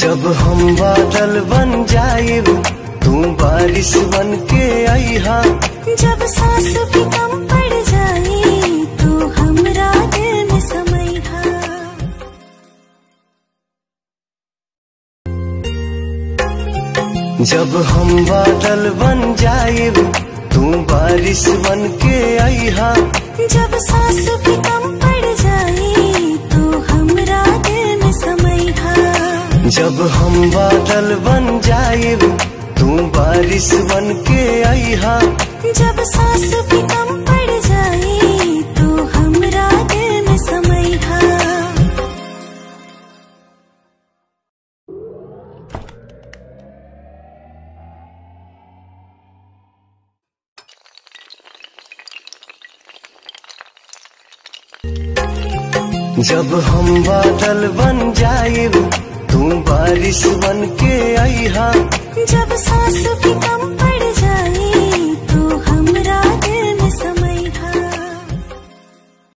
जब हम बादल बन जाइब तू बारिश बन के आईहा जब सांस भी कम पड़ जाए तो हमरा दिल में समैहा जब हम बादल बन जाइब तू बारिश बन के आई हा। जब सांस भी जब हम बादल बन जाए तू बारिश बन के आई हा। जब सांस भी कम पड़ जाए तो हमरा दिल में समैहा जब हम बादल बन जाइब तू के आई हा। जब सास भी